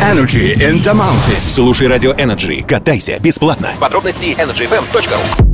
Energy in the mountains. Слушай радио Energy. Катайся бесплатно. Подробности energyfm.ru